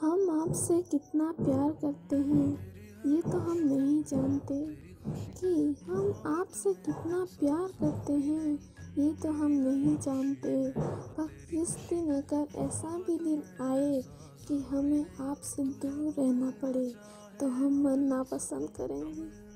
हम आपसे कितना प्यार करते हैं, ये तो हम नहीं जानते कि हम आपसे कितना प्यार करते हैं, ये तो हम नहीं जानते। पर किस दिन अगर ऐसा भी दिन आए कि हमें आपसे दूर रहना पड़े तो हम मरना पसंद करेंगे।